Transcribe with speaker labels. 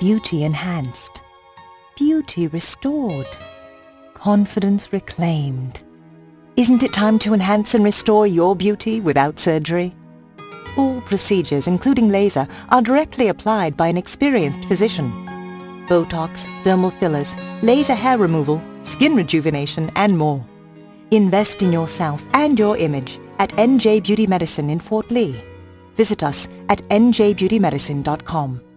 Speaker 1: beauty enhanced, beauty restored, confidence reclaimed. Isn't it time to enhance and restore your beauty without surgery? All procedures, including laser, are directly applied by an experienced physician. Botox, dermal fillers, laser hair removal, skin rejuvenation, and more. Invest in yourself and your image at NJ Beauty Medicine in Fort Lee. Visit us at njbeautymedicine.com.